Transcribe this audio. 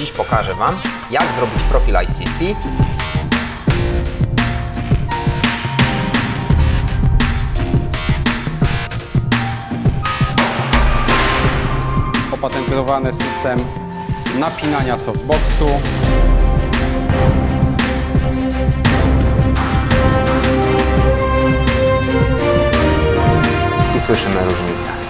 Dziś pokażę Wam, jak zrobić profil ICC. Opatentowany system napinania softboxu. i słyszymy różnicę.